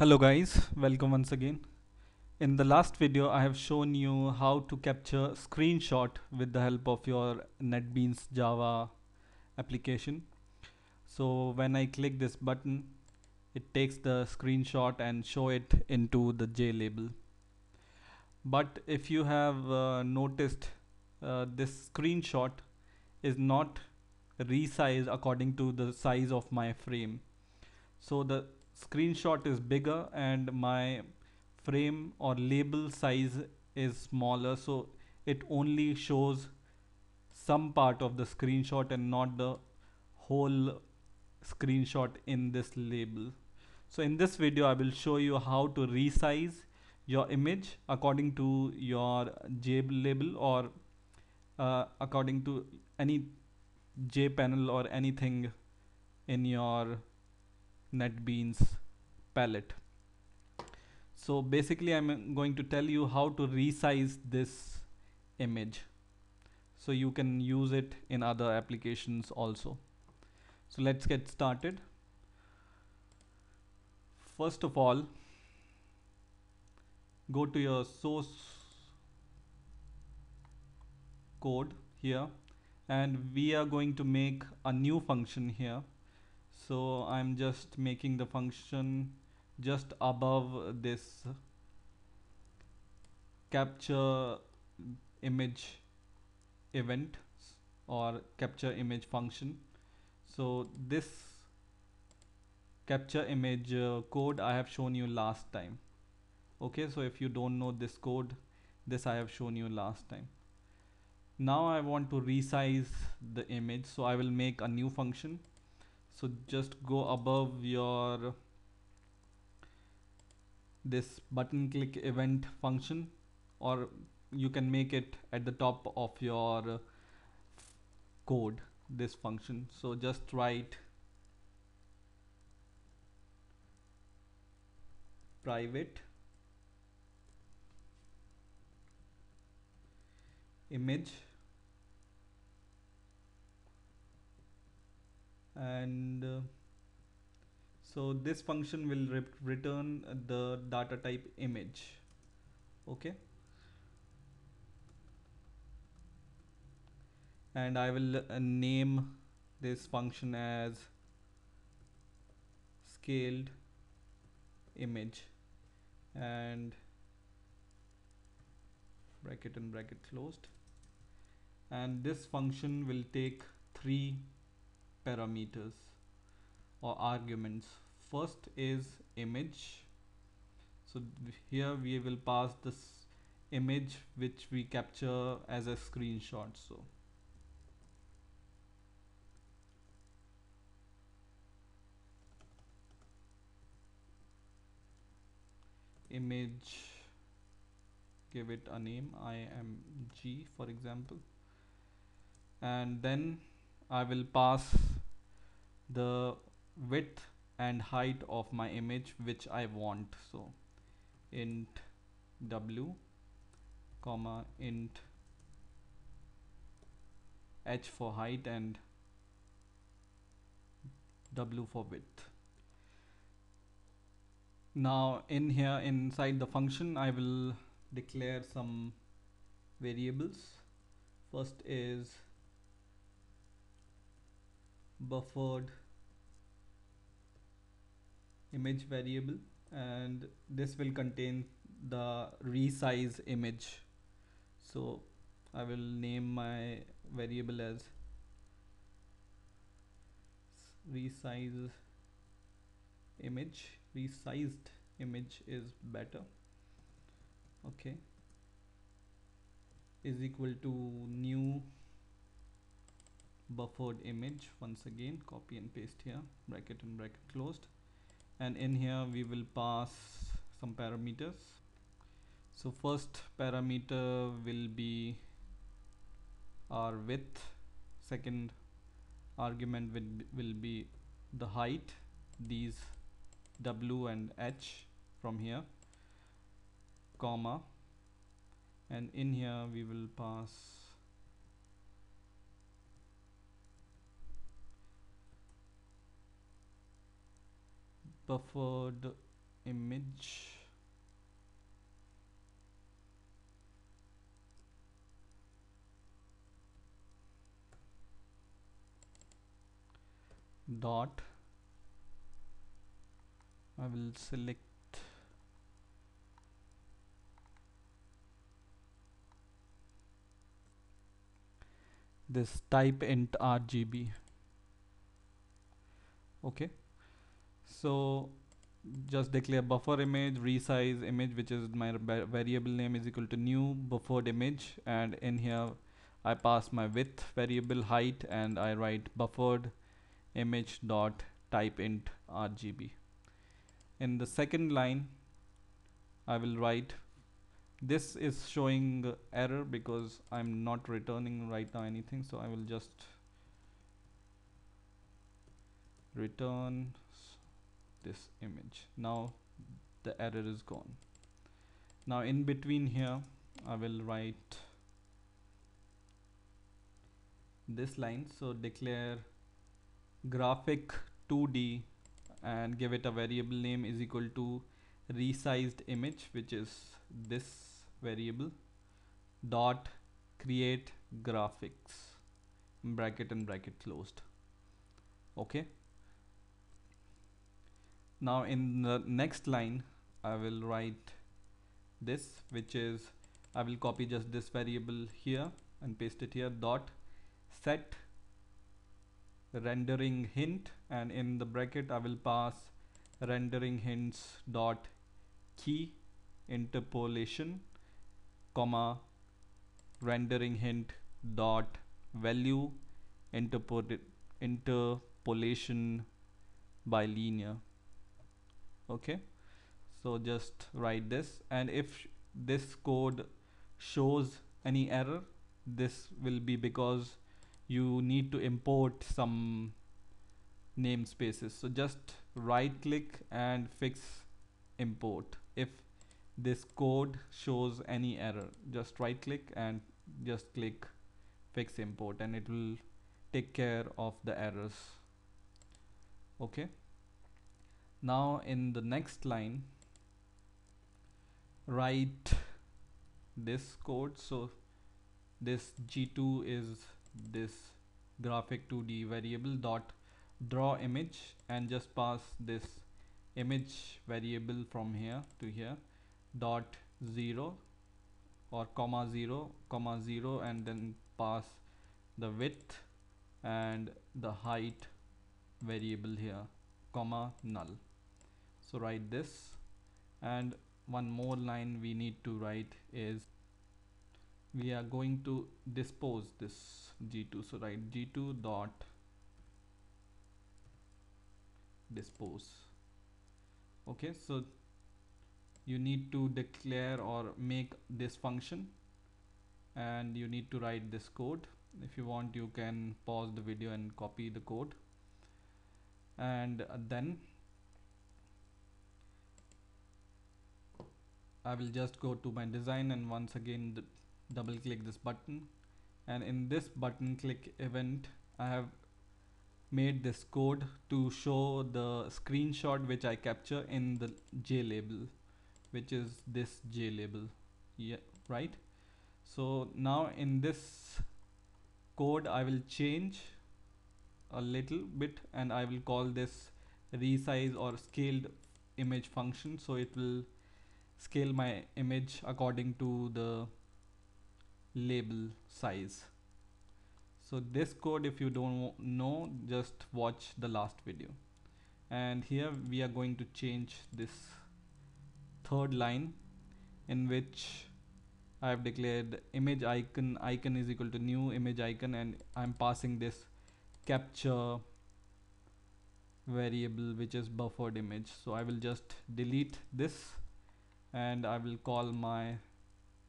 Hello guys, welcome once again. In the last video I have shown you how to capture screenshot with the help of your NetBeans Java application. So when I click this button it takes the screenshot and show it into the J label. But if you have uh, noticed uh, this screenshot is not resized according to the size of my frame. So the screenshot is bigger and my frame or label size is smaller. So it only shows some part of the screenshot and not the whole screenshot in this label. So in this video I will show you how to resize your image according to your JLabel or uh, according to any JPanel or anything in your NetBeans palette. So basically I'm going to tell you how to resize this image so you can use it in other applications also. So let's get started. First of all, go to your source code here and we are going to make a new function here so I'm just making the function just above this capture image event or capture image function. So this capture image uh, code I have shown you last time. Okay so if you don't know this code this I have shown you last time. Now I want to resize the image so I will make a new function so just go above your this button click event function or you can make it at the top of your code this function. So just write private image and uh, so this function will re return the data type image. Okay? And I will uh, name this function as scaled image. And bracket and bracket closed. And this function will take three parameters or arguments. First is image. So here we will pass this image which we capture as a screenshot. So image give it a name. Img for example. And then I will pass the width and height of my image which I want. So int w comma int h for height and w for width. Now in here inside the function I will declare some variables. First is buffered image variable and this will contain the resize image. So I will name my variable as resize image. Resized image is better. Okay. Is equal to new buffered image once again copy and paste here bracket and bracket closed. And in here we will pass some parameters. So first parameter will be our width. Second argument will, will be the height. These w and h from here comma. And in here we will pass buffered image. Dot. I will select this type int RGB okay so just declare buffer image resize image which is my variable name is equal to new buffered image. And in here I pass my width variable height and I write buffered image dot type int RGB in the second line I will write this is showing error because I'm not returning right now anything. So I will just return this image. Now the error is gone. Now in between here I will write this line. So declare graphic 2d and give it a variable name is equal to resized image which is this variable dot create graphics bracket and bracket closed. Okay now in the next line I will write this which is I will copy just this variable here and paste it here dot set rendering hint and in the bracket I will pass rendering hints dot key interpolation comma rendering hint dot value interpolation bilinear okay. So just write this and if this code shows any error this will be because you need to import some namespaces. So just right click and fix import. If this code shows any error just right click and just click fix import and it will take care of the errors. Okay now in the next line write this code. So this g2 is this graphic 2d variable dot draw image and just pass this image variable from here to here dot 0 or comma 0 comma 0 and then pass the width and the height variable here comma null so write this. And one more line we need to write is we are going to dispose this g2 so write g2 dot dispose. Okay so you need to declare or make this function. And you need to write this code. If you want you can pause the video and copy the code. And then I will just go to my design and once again double click this button. And in this button click event I have made this code to show the screenshot which I capture in the J label which is this J label. Yeah right? So now in this code I will change a little bit and I will call this resize or scaled image function. So it will scale my image according to the label size. So this code if you don't know just watch the last video. And here we are going to change this third line in which I have declared image icon icon is equal to new image icon and I'm passing this capture variable which is buffered image. So I will just delete this and I will call my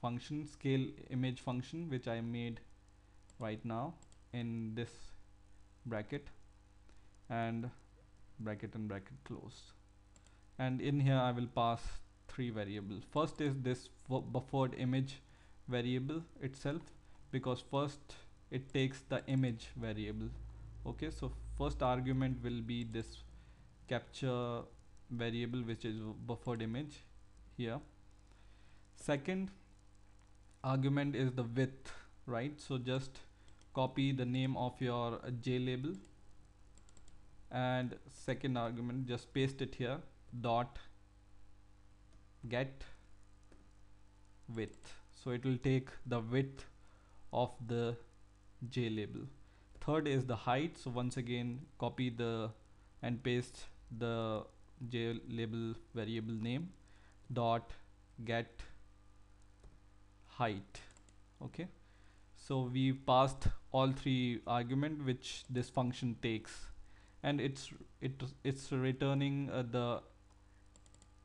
function scale image function which I made right now in this bracket and bracket and bracket closed. And in here I will pass three variables. First is this buffered image variable itself because first it takes the image variable. Okay so first argument will be this capture variable which is buffered image here. Second argument is the width right? So just copy the name of your J label and second argument just paste it here. Dot get width. So it will take the width of the J label third is the height. So once again copy the and paste the J label variable name dot get height okay? So we passed all three argument which this function takes and it's it it's returning uh, the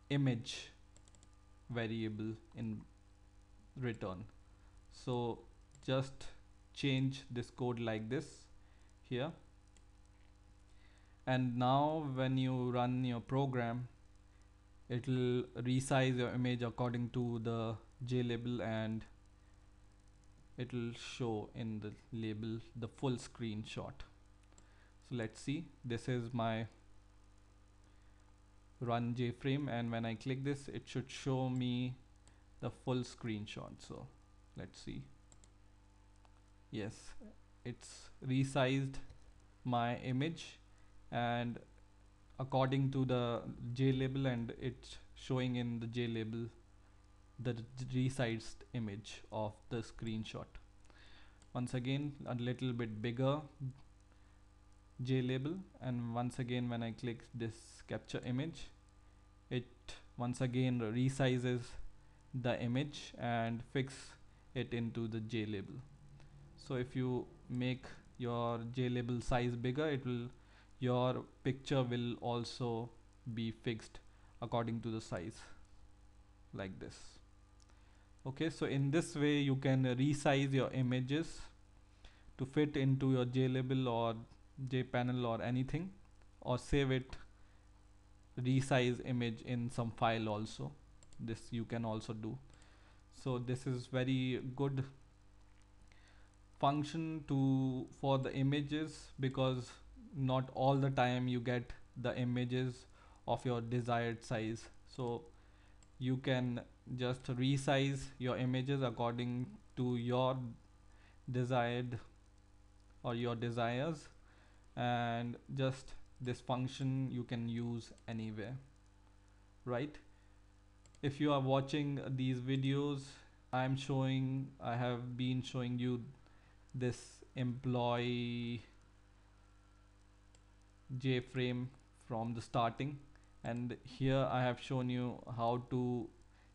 image variable in return. So just change this code like this here. And now when you run your program it will resize your image according to the JLabel and it will show in the label the full screenshot. So let's see. This is my run JFrame and when I click this it should show me the full screenshot. So let's see. Yes it's resized my image and according to the J label and it's showing in the J label the resized image of the screenshot once again a little bit bigger J label and once again when I click this capture image it once again resizes the image and fix it into the J label. so if you make your J label size bigger it will your picture will also be fixed according to the size like this. Okay so in this way you can resize your images to fit into your JLabel or jpanel or anything or save it resize image in some file also. This you can also do. So this is very good function to for the images because not all the time you get the images of your desired size. So you can just resize your images according to your desired or your desires and just this function you can use anywhere right? If you are watching these videos I'm showing I have been showing you this employee JFrame from the starting. And here I have shown you how to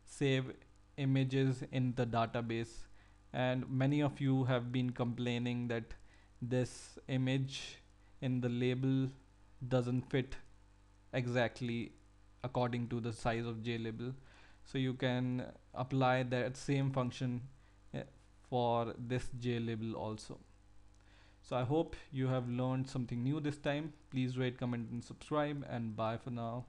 save images in the database. And many of you have been complaining that this image in the label doesn't fit exactly according to the size of JLabel so you can apply that same function eh, for this JLabel also so I hope you have learned something new this time. Please rate comment and subscribe and bye for now